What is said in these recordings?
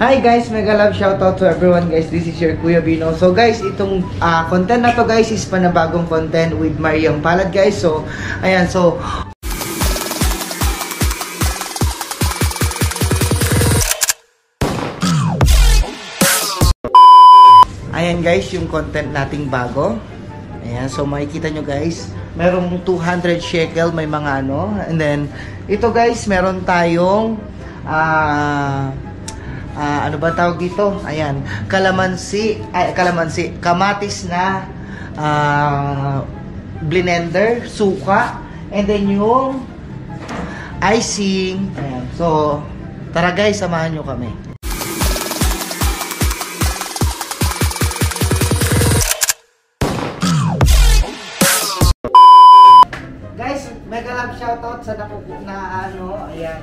Hi guys, mega love shoutout to everyone guys. This is your Kuya Bino. So guys, itong ah, content na to guys is panabagong content with Mariang Palad guys. So, ayan. So, Ayan guys, yung content nating bago. Ayan, so makikita nyo guys, merong 200 shekel, may mga ano. And then, ito guys, meron tayong, ah, ah, ano ba tawag dito? Ayan, kalamansi, ay, kalamansi, kamatis na ah, blender, suka, and then yung icing. Ayan, so, tara guys, samahan nyo kami. Love shoutout sa nakuku na ano, ayan.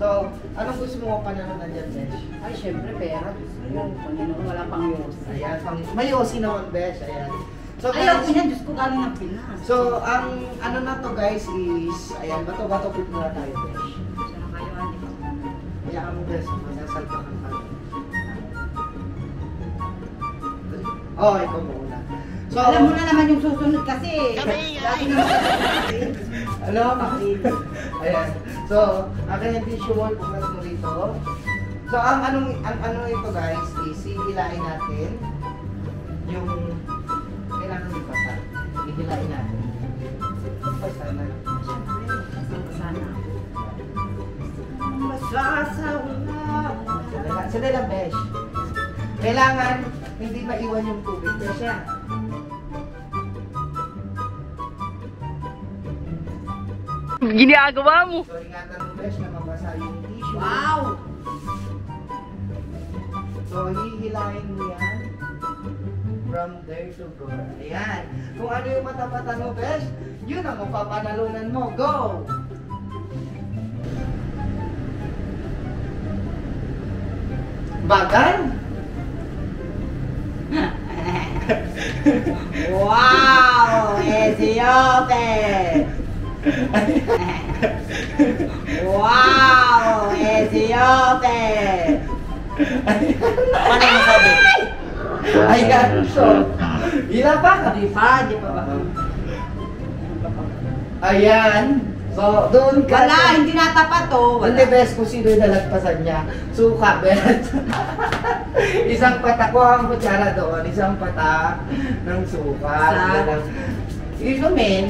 So, anong gusto mo panalunan dyan, Besh? Ay, syempre, pera. Ayun, Panginoon, wala pang yos. Ayan, pang, may yosi naman, Besh, ayan. So, Ayaw ko yan, Diyos ko, galing ng Pinas. so, ang ano na to guys is, ayan, bato-bato pit muna tayo, Besh. Siya na kayo, ba? Hayaan mo, Besh, masasalpakan ka. Oh, ikaw muna. So, Alam mo na naman yung susunod kasi. Lagi naman Ano? Ayan. So, akin yung tissue roll, bukas mo rito. So, ang anong, ang ano ito guys, is hihilain natin yung kailangan yung basa. Hihilain natin. Basa na. Sana. Masasawala. Sandali- Sandali lang, Besh. Kailangan hindi maiwan yung tubig. Besh, yan. Ginagawa mo. So, ingatan mo, Besh, na mabasa yung tissue. Wow! So, hihilahin mo yan from there to door. Ayan. Kung ano yung matapatan mo, Besh, yun ang mapapanalunan mo. Go! Bagal? Wow! Esiope! Wow! Esiope! Ano masabi? Ayan. So, hila pa. Di pa, di pa ba? Ayan. So, doon ka. Wala, hindi natapat to. Wala. Hindi, best kung sino yung nalagpasan niya. Suka, best. isang patak ko ang kutsara doon, isang patak ng suka. Sa- Yan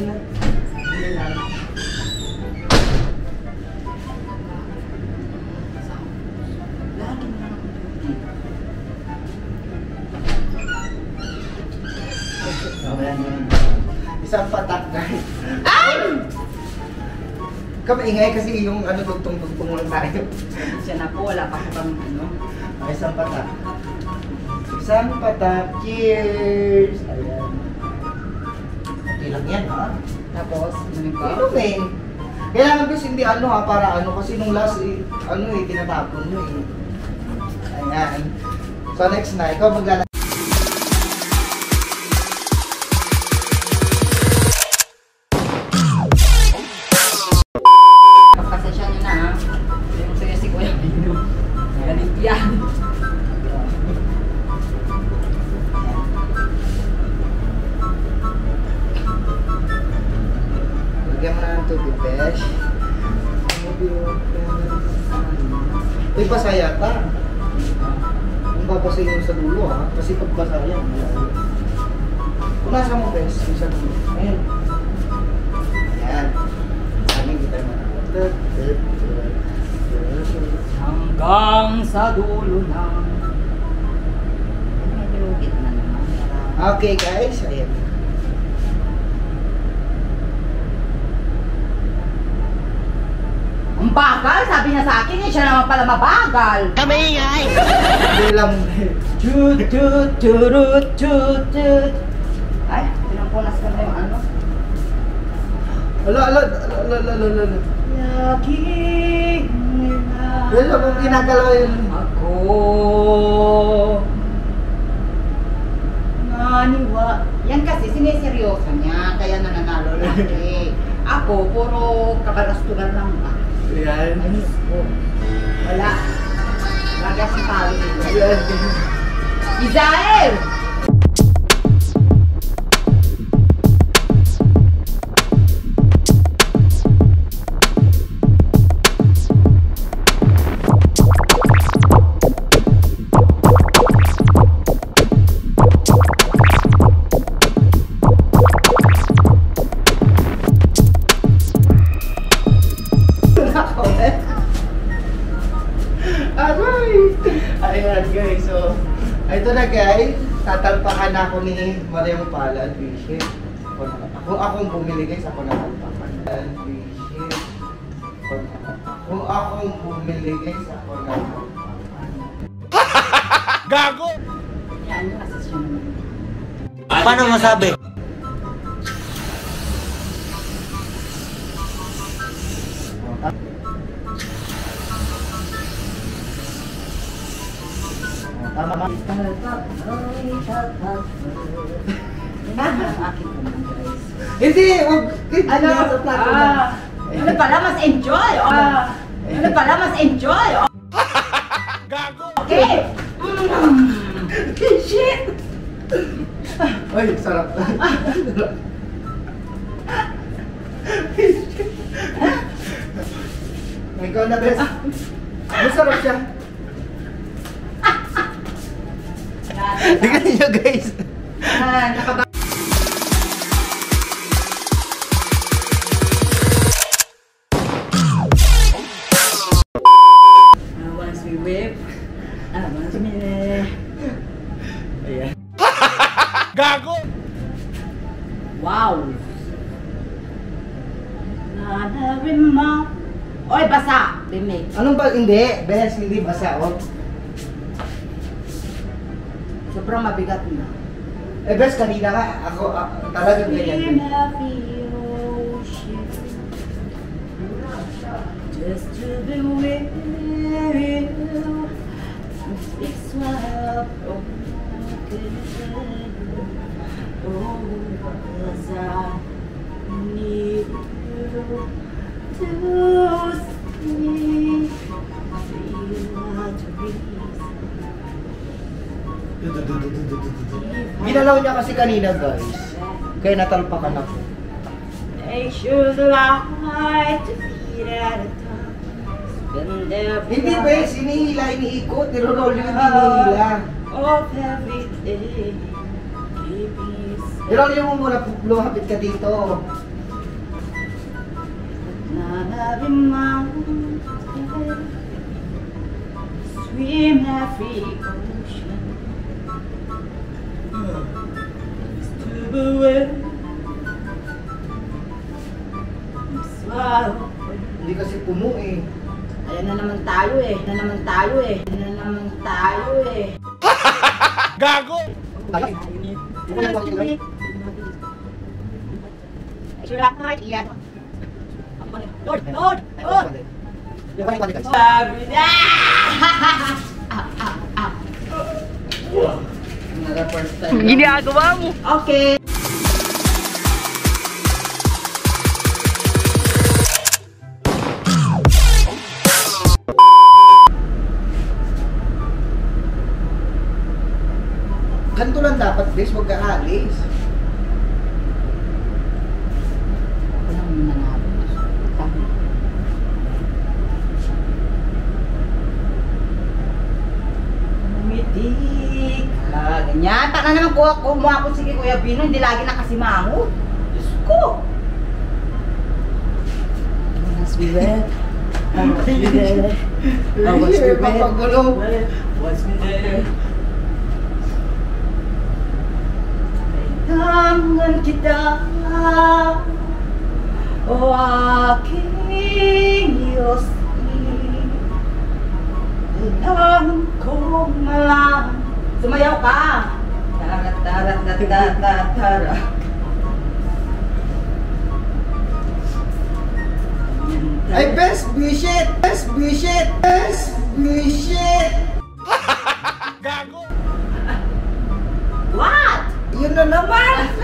Isang patak, guys. Ay! Kami ingay kasi yung ano tugtong-tugtong lang tayo. Siya na po, wala pa ko kami ano. Ah, Isang patak. Isang patak. Cheers! Ayan. Okay lang yan, ha? Tapos, ano ko? Inumin. Kailangan guys hindi ano ha, para ano, kasi nung last eh, ano eh, tinatapon mo eh. Ayan. So next na, ikaw maglalagay. Basa yan. Punasan mo, besh, yung sa dulo. Ayan. Ayan. Tayo manakot. Hanggang sa dulo na. Okay guys, ayan. Ang bagal, sabi niya sa akin eh, siya naman pala mabagal. Kami ingay. Hindi lang. Tut, tut, turut, tut, tut. Ay, pinampunas ko na yung ano. Ala, ala, ala, ala, ala, ala, ala. Yaking Yan lang kung ginagalaw yun. Ako Naniwa Yan kasi siniseryoso niya Kaya nananalo laki Ako puro kabalastugan lang ba Ayan. Ayos Wala Bagal kasi palo ito na guys, tatalpakan na ako ni Maria Mupala at Bishop. Ako, na- ako akong bumili guys, ako natalpakan. At Bishop. Kung akong bumili guys, ako natalpakan. Naman. Paano masabi? Tama. Hindi, wag. Ano? Ah, ano pala, mas enjoy. Oh. Ano pala, mas enjoy. Oh. Gago! Okay. Mm. Shit! Ay, sarap. Ikaw na, best. Masarap siya. Tingnan niyo, guys. Ah, nakaba- Ah, ah. Ayan. Wow! Nanawin mo. Oy, basa! Bimig. Anong ba? Hindi. Best, hindi basa. Oh. Sobrang mabigat na. Eh, best, kanina nga. Ako, ah, talagang ganyan. Just to be with kanina, guys. Kaya natalpakan ako. Hindi, best. Hinihila, iniikot. Niroroll yung hinihila. Niroroll yung muna, lumapit ka dito. Swim every ocean. To the wind. Swallow. Hindi kasi puno eh. Ayan na naman tayo eh. Ayan na naman tayo eh. Ayan na naman tayo eh. Lord, Lord, Lord! Sabi niya! Ginagawa mo. Okay. Ganito lang dapat, bes. Huwag ka alis. Walang nanalo. Tama. Umiti ka. Ganyan. Para naman kuha kumuha ko sige Kuya Bino. Hindi lagi nakasimango. Diyos ko. Once we wet. Once we wet. Once we wet. Once we there. Kailangan kita O aking Diyos Kailangan ko malang Sumayaw ka Tarat tarat tarat tarat tarat Ay, best, bullshit! Best, bullshit! Best, bullshit! What? Yun na naman!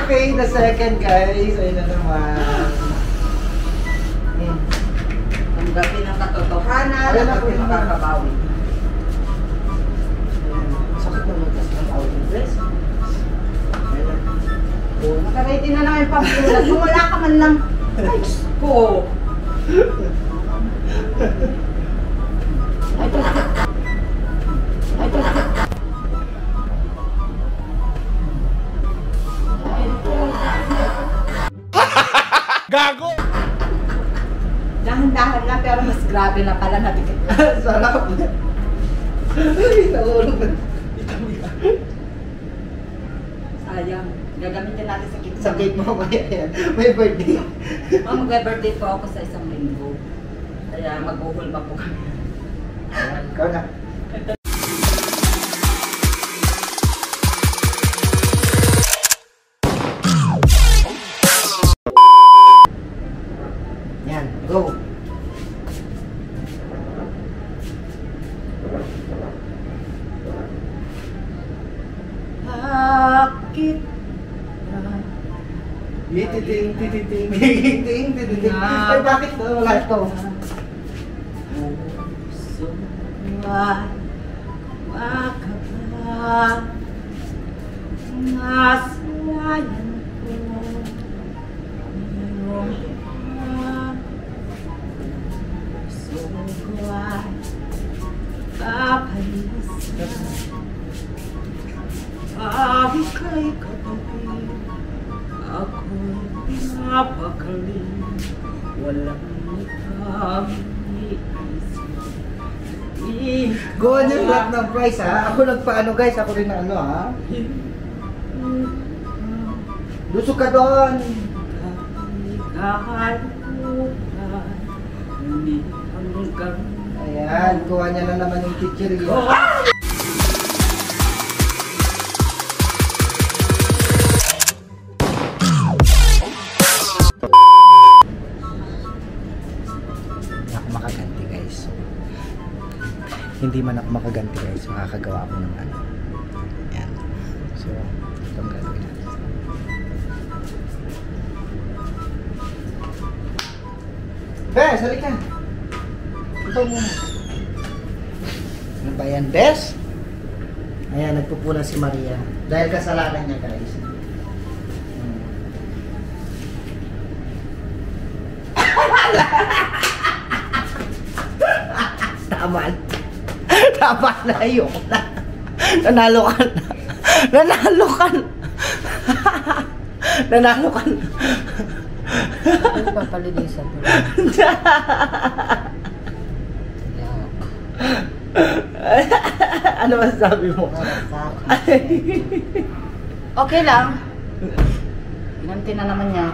okay, the second guys. Ayun na naman. Ayan na po Hindi yung makakabawi. Sakit naman kasi ng outing dress. Ayan na. Na naman yung pampulat. Kung wala ka man lang. Ay, ko. Ay. Gago! Dahan-dahan lang pero mas grabe na pala natikit. Sarap. Nahulog na. Sayang. Gagamitin natin sa kitchen. Sa gate mo mamaya yan. May birthday. Oh, mag-birthday po ako sa isang linggo. Kaya mag-uhulma po kami. Ikaw na. Puso ay makaba Naswayan ko iyong pag Puso ko ay kapalisan Ang ika'y katabi Ako'y pinapagaling Walang ikamiisip Go on yung lahat ng price ha. Ako nagpaano guys, ako rin na ano ha. Lusok ka doon. Ayan, kuha niya na naman yung chichiryo. Hindi Hindi man ako makaganti guys, makakagawa ako ng ano. Ayan. So, ito ang gagawin natin. Bes, halika. Ito muna. Ano ba yan, Bes? Ayan, nagpupuna si Maria. Dahil kasalanan niya, guys. Hmm. Tama. Tama na, na. Nanalo ka na. Nanalo ka na. Nanalo ka na. Papalinisan mo. ano masasabi mo? Okay lang. Inanti na naman niya.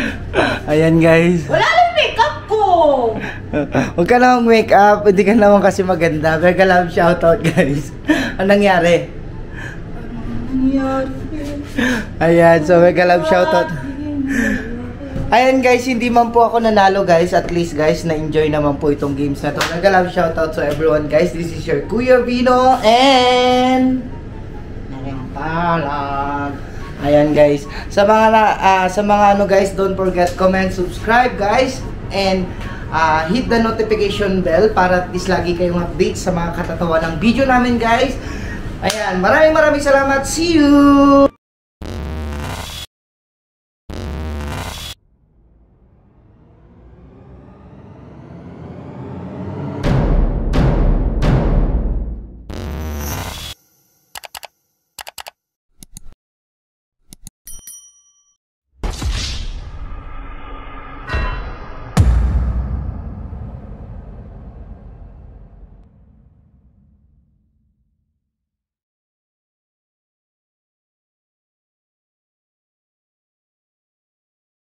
Ayan guys. Wala lang makeup ko! Huwag ka namang make up. Hindi ka naman kasi maganda. Pero ka lang shoutout guys. Anong nangyari? Ayan, so may kalab shoutout. Ayan guys, hindi man po ako nanalo guys. At least guys, na-enjoy naman po itong games na to. Mega love shoutout to everyone guys. This is your Kuya Vino and... Narang palag. Ayan guys. Sa mga ah, sa mga ano guys, don't forget comment, subscribe guys and ah, hit the notification bell para at lagi kayong update sa mga katatawa ng video namin guys. Ayan, maraming maraming salamat. See you!